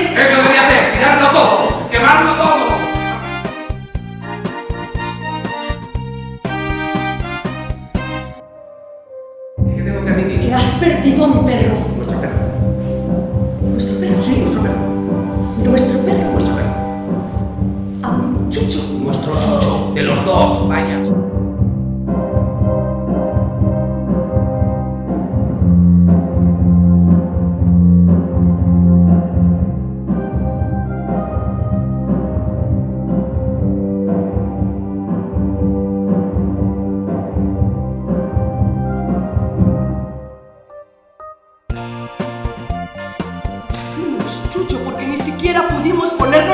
Eso voy a hacer, tirarlo todo, quemarlo todo. ¿Qué tengo que admitir? Que has perdido a mi perro. Nuestro perro. Nuestro perro, sí, nuestro perro. Nuestro perro. Nuestro perro. A un chucho. Nuestro chucho. De los dos, vaya. Porque ni siquiera pudimos ponernos